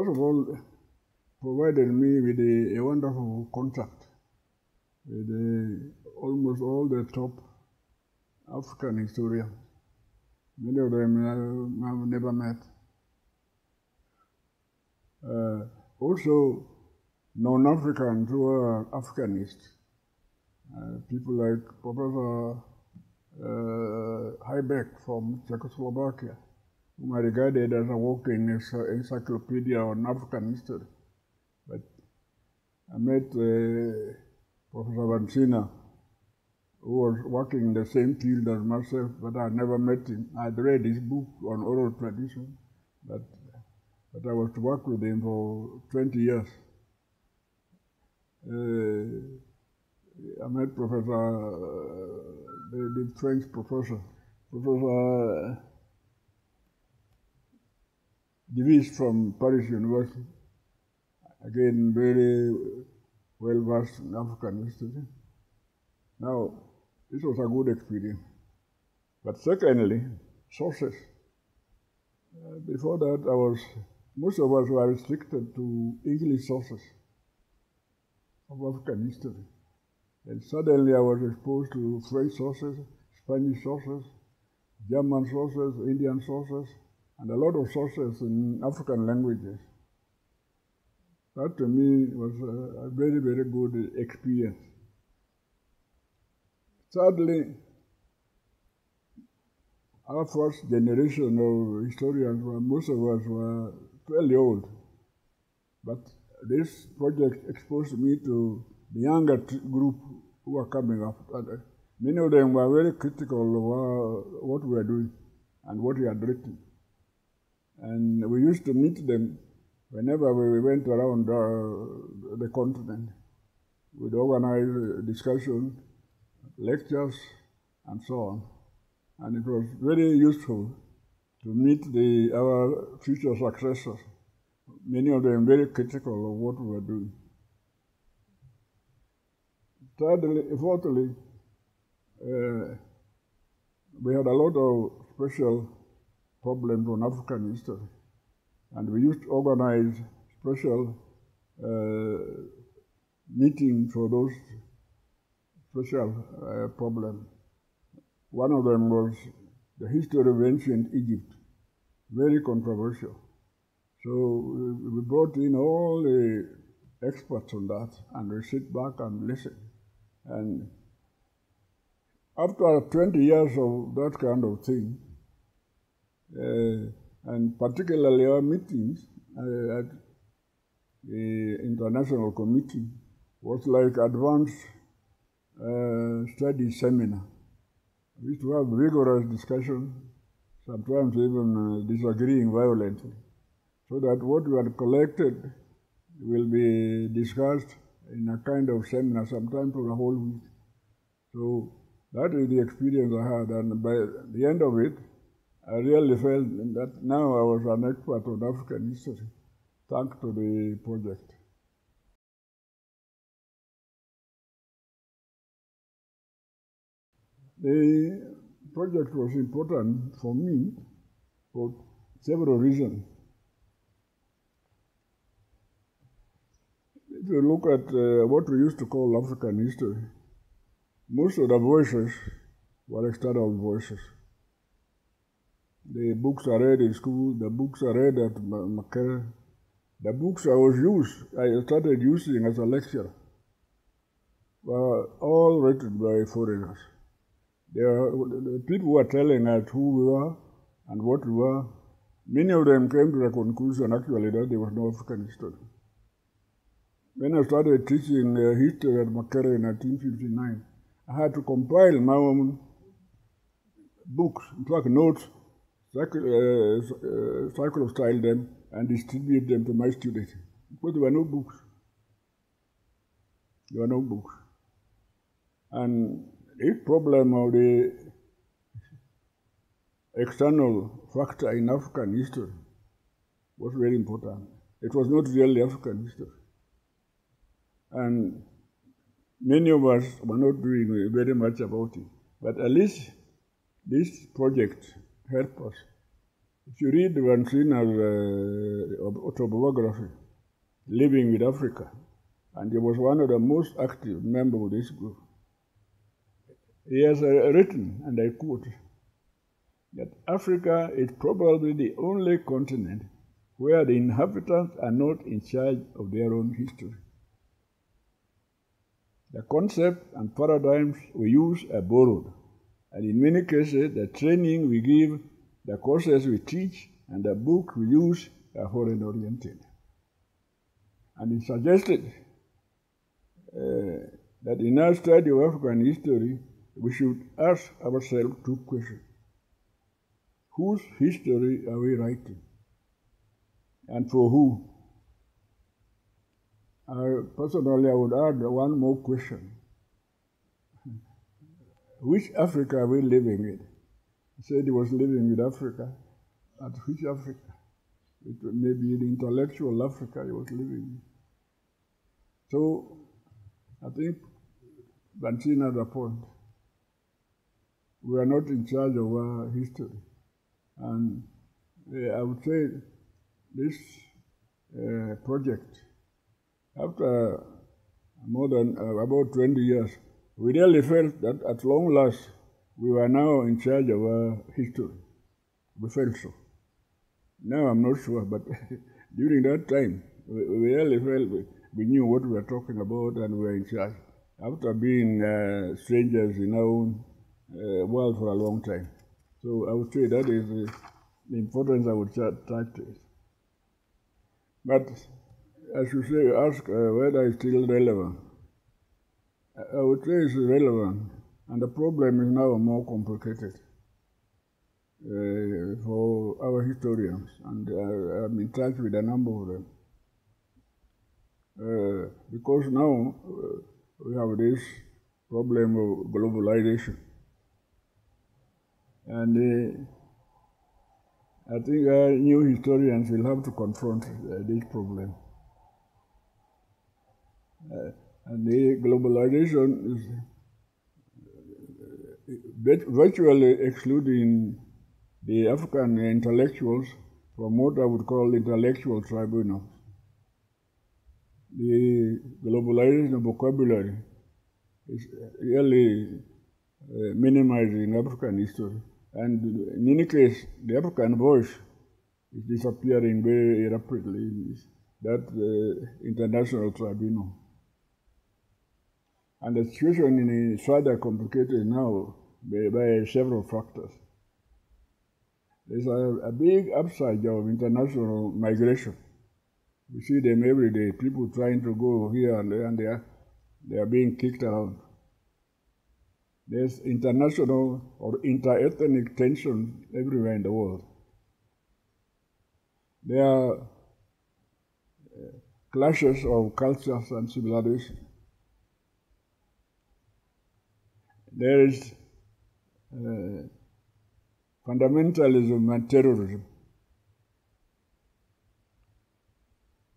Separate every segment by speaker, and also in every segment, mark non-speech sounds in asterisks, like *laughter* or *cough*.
Speaker 1: first of all, provided me with a, a wonderful contact with uh, almost all the top African historians. Many of them I have never met. Uh, also, non-Africans who are Africanists, uh, people like Professor uh, Hrbek from Czechoslovakia, whom I regarded as a walking encyclopedia on African history. But I met uh, Professor Vansina, who was working in the same field as myself, but I never met him. I'd read his book on oral tradition, but, but I was to work with him for 20 years. Uh, I met Professor, uh, the, the, French professor, Professor Devisse from Paris University. Again, very well versed in African history. Now, this was a good experience. But secondly, sources. Uh, before that, I was, most of us were restricted to English sources of African history. And suddenly I was exposed to French sources, Spanish sources, German sources, Indian sources, and a lot of sources in African languages. That to me was a, a very, very good experience. Sadly, our first generation of historians, were, most of us were fairly old. But this project exposed me to the younger group who were coming up. And uh, many of them were very critical of uh, what we were doing and what we had written. And we used to meet them whenever we went around uh, the continent. We'd organize discussions, lectures, and so on. And it was very useful to meet the, our future successors, many of them very critical of what we were doing. Thirdly, fourthly, uh, we had a lot of special problems on African history, and we used to organize special uh, meetings for those special uh, problems. One of them was the history of ancient Egypt, very controversial. So we brought in all the experts on that, and we sit back and listen. And after 20 years of that kind of thing, and particularly our meetings uh, at the international committee was like advanced uh, study seminar. We used to have rigorous discussion, sometimes even disagreeing violently, so that what we had collected will be discussed in a kind of seminar, sometimes for a whole week. So that is the experience I had, and by the end of it, I really felt that now I was an expert on African history, thanks to the project. The project was important for me for several reasons. If you look at uh, what we used to call African history, most of the voices were external voices. The books are read in school, the books are read at Makerere. The books I was used, I started using as a lecturer, were all written by foreigners. Are, the people were telling us who we were and what we were, many of them came to the conclusion actually that there was no African history. When I started teaching uh, history at Makerere in 1959, I had to compile my own books, in fact, notes, cycle, uh, style them, and distribute them to my students. Because there were no books. There were no books. And this problem of the external factor in African history was very important. It was not really African history. And many of us were not doing very much about it. But at least this project helped us If you read Vansina's uh, autobiography, Living with Africa, and he was one of the most active members of this group, he has uh, written, and I quote, that Africa is probably the only continent where the inhabitants are not in charge of their own history. The concepts and paradigms we use are borrowed, and in many cases, the training we give, the courses we teach, and the books we use are foreign oriented. And he suggested uh, that in our study of African history, we should ask ourselves two questions. Whose history are we writing? And for who? I, personally, I would add one more question. Which Africa are we living in? He said he was living with Africa. At which Africa? It may be the intellectual Africa he was living in. So, I think Vansina has a point. We are not in charge of our history. And uh, I would say this uh, project, after more than uh, about 20 years, we really felt that at long last we were now in charge of our history. We felt so. Now I'm not sure, but *laughs* during that time, we, we really felt we, we, knew what we were talking about and we were in charge. After being uh, strangers in our own uh, world for a long time. So I would say that is uh, the importance I would touch to. But as you say, you ask uh, whether it's still relevant. I would say it's relevant, and the problem is now more complicated uh, for our historians, and uh, I'm in touch with a number of them. Uh, because now we have this problem of globalization. And uh, I think uh, new historians will have to confront uh, this problem. And the globalization is virtually excluding the African intellectuals from what I would call intellectual tribunals. The globalization of vocabulary is really uh, minimizing African history. And in any case, the African voice is disappearing very rapidly in that uh, international tribunal. And the situation is further complicated now by, by several factors. There's a, a, big upside of international migration. We see them every day, people trying to go here and there, and they are, they are being kicked around. There's international or inter-ethnic tension everywhere in the world. There are uh, clashes of cultures and civilizations. There is uh, fundamentalism and terrorism.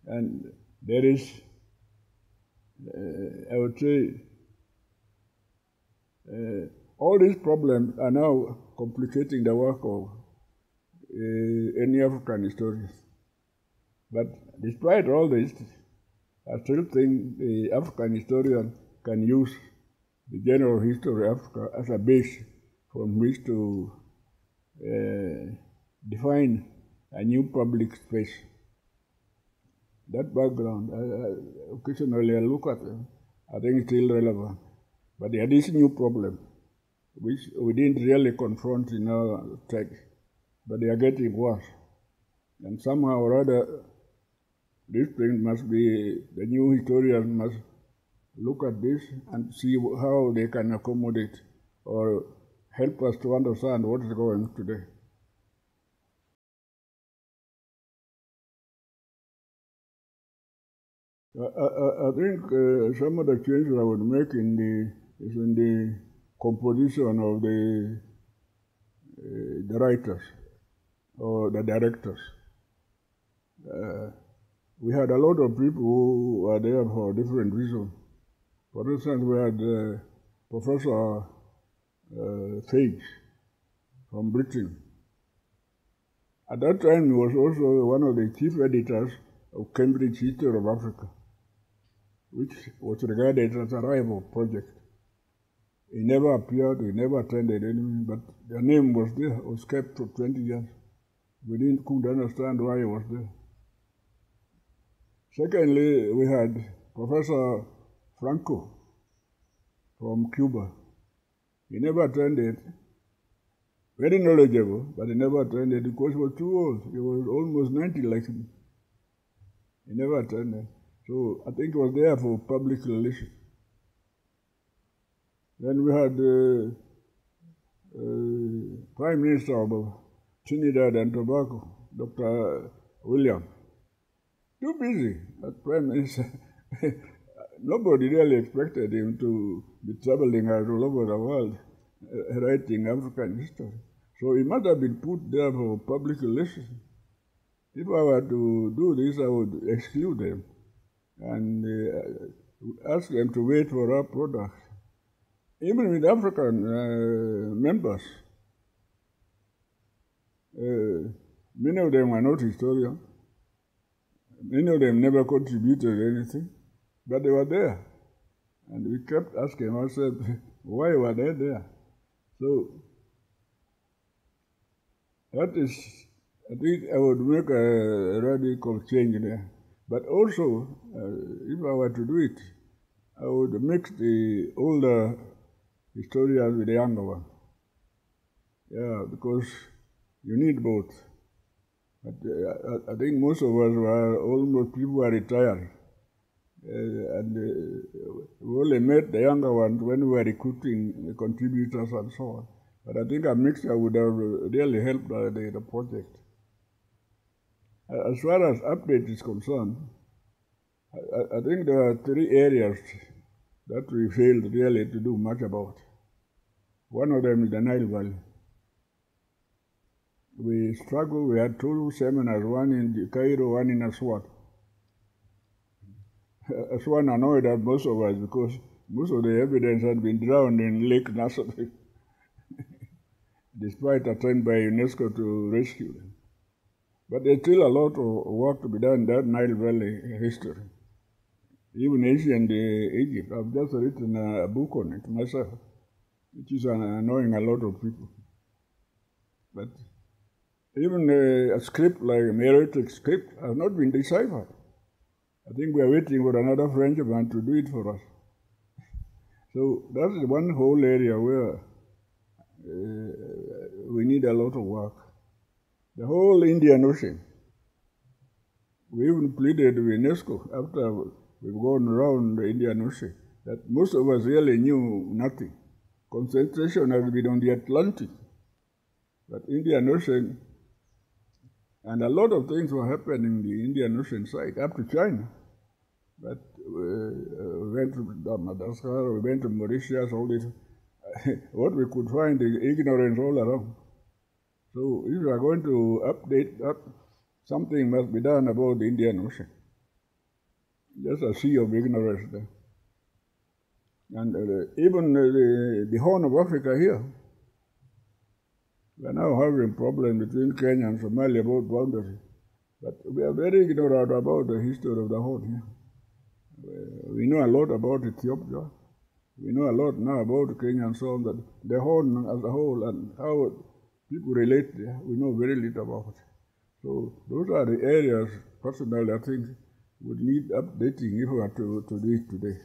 Speaker 1: And there is, uh, I would say, uh, all these problems are now complicating the work of uh, any African historian. But despite all this, I still think the African historian can use the general history of Africa as a base from which to uh, define a new public space. That background, occasionally I look at it, I think it's still relevant. But there is new problem, which we didn't really confront in our text, but they are getting worse. And somehow or other, this thing must be, the new historians must look at this and see how they can accommodate or help us to understand what is going today. I, I, I think uh, some of the changes I would make in the is in the composition of the, uh, the writers or the directors. Uh, we had a lot of people who were there for different reasons. For instance, we had uh, Professor uh, from Britain. At that time, he was also one of the chief editors of Cambridge History of Africa, which was regarded as a rival project. He never appeared, he never attended anything, but the name was there, was kept for 20 years. We didn't couldn't understand why he was there. Secondly, we had Professor Franco from Cuba. He never attended. Very knowledgeable, but he never attended because he was too old. He was almost 90 like me. He never attended. So I think he was there for public relations. Then we had uh, uh, Prime Minister of Trinidad and Tobago, Dr. William. Too busy as Prime Minister. *laughs* Nobody really expected him to be traveling all over the world uh, writing African history. So he must have been put there for public relations. If I were to do this, I would exclude them and uh, ask them to wait for our product. Even with African uh, members, uh, many of them are not historians. Many of them never contributed anything, but they were there. And we kept asking ourselves, *laughs* why were they there? So, that is, I think I would make a radical change there. But also, uh, if I were to do it, I would mix the older historians with the younger one. Yeah, because you need both. But uh, I think most of us were almost people were retired. Uh, and uh, we only met the younger ones when we were recruiting contributors and so on. But I think a mixture would have really helped the, the, the project. As far as update is concerned, I, I, think there are three areas that we failed really to do much about. One of them is the Nile Valley. We struggled, we had two seminars, one in Cairo, one in Aswan. Aswan annoyed us, most of us, because most of the evidence had been drowned in Lake Nasser, *laughs* despite attempt by UNESCO to rescue them. But there's still a lot of work to be done in that Nile Valley history. Even ancient uh, Egypt, I've just written a book on it myself, which is annoying a lot of people. But even a, script like a Meroitic script has not been deciphered. I think we are waiting for another Frenchman to do it for us. So that's one whole area where uh, we need a lot of work. The whole Indian Ocean. We even pleaded with UNESCO after we've gone around the Indian Ocean that most of us really knew nothing. Concentration has been on the Atlantic, but Indian Ocean, and a lot of things were happening in the Indian Ocean side, up to China. But uh, we went to Madagascar, we went to Mauritius, all this. *laughs* what we could find is ignorance all around. So if you are going to update that, something must be done about the Indian Ocean. Just a sea of ignorance there. And uh, even uh, the, the Horn of Africa here, we are now having problems between Kenya and Somalia about boundaries. But we are very ignorant about the history of the. Uh, we know a lot about Ethiopia. We know a lot now about Kenya and so on, that the Horn as a whole and how people relate we know very little about. So those are the areas, personally, I think would need updating if we were to, to do it today.